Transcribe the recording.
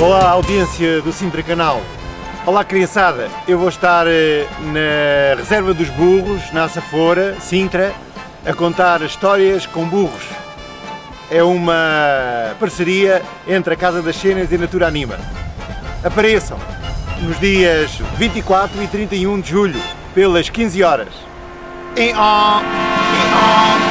Olá, audiência do Sintra Canal. Olá, criançada. Eu vou estar eh, na Reserva dos Burros, na Açafora, Sintra, a contar histórias com burros. É uma parceria entre a Casa das Cenas e a Natura Anima. Apareçam nos dias 24 e 31 de julho, pelas 15 horas. Em on, em on.